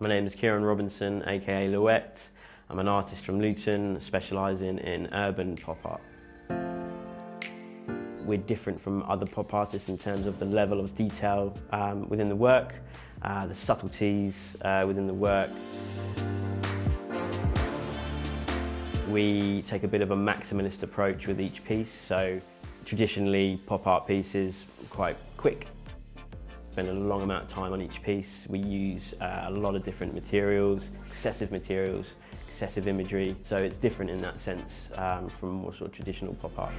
My name is Kieran Robinson, aka Lhouette. I'm an artist from Luton, specialising in urban pop art. We're different from other pop artists in terms of the level of detail um, within the work, uh, the subtleties uh, within the work. We take a bit of a maximalist approach with each piece, so traditionally pop art pieces are quite quick. Spend a long amount of time on each piece. We use uh, a lot of different materials, excessive materials, excessive imagery, so it's different in that sense um, from more sort of traditional pop art.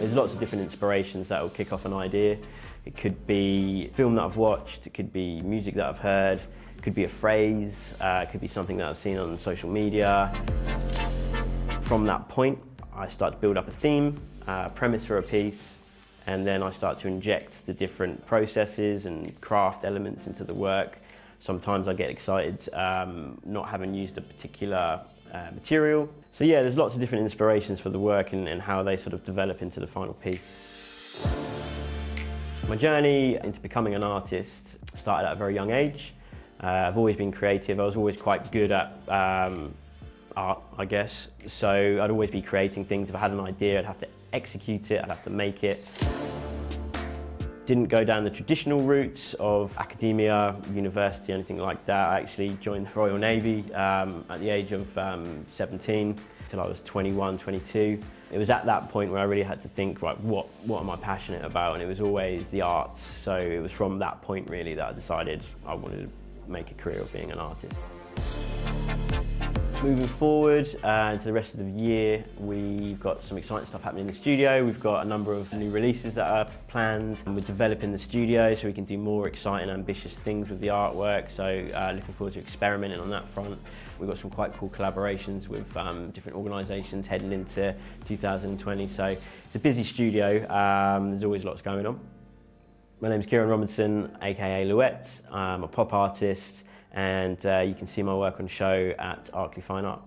There's lots of different inspirations that will kick off an idea. It could be film that I've watched, it could be music that I've heard, it could be a phrase, uh, it could be something that I've seen on social media. From that point, I start to build up a theme, uh, premise for a piece, and then I start to inject the different processes and craft elements into the work. Sometimes I get excited um, not having used a particular uh, material. So yeah, there's lots of different inspirations for the work and, and how they sort of develop into the final piece. My journey into becoming an artist started at a very young age. Uh, I've always been creative. I was always quite good at um, art, I guess. So I'd always be creating things. If I had an idea, I'd have to execute it, I'd have to make it. Didn't go down the traditional routes of academia, university, anything like that. I actually joined the Royal Navy um, at the age of um, 17 till I was 21, 22. It was at that point where I really had to think, right, what, what am I passionate about? And it was always the arts. So it was from that point really that I decided I wanted to make a career of being an artist. Moving forward uh, into the rest of the year, we've got some exciting stuff happening in the studio. We've got a number of new releases that are planned. And we're developing the studio so we can do more exciting, ambitious things with the artwork. So uh, looking forward to experimenting on that front. We've got some quite cool collaborations with um, different organisations heading into 2020. So it's a busy studio. Um, there's always lots going on. My name is Kieran Robinson, aka Lhouette. I'm a pop artist and uh, you can see my work on show at Arkley Fine Art.